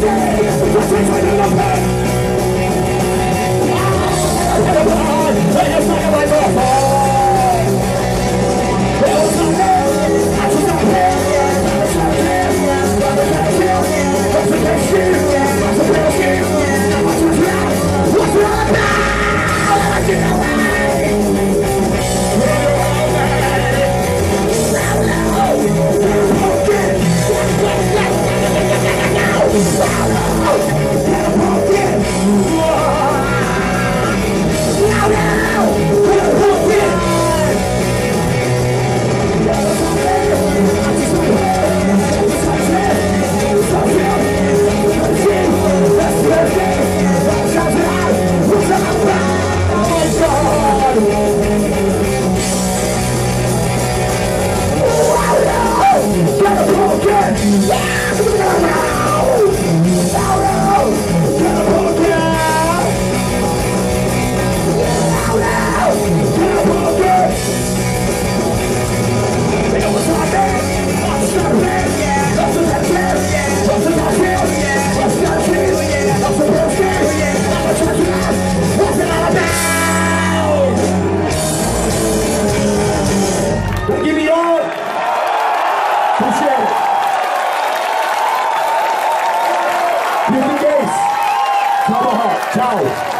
stay is Ciao.